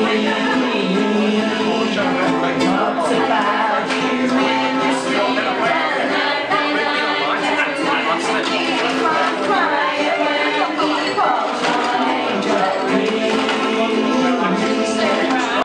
away.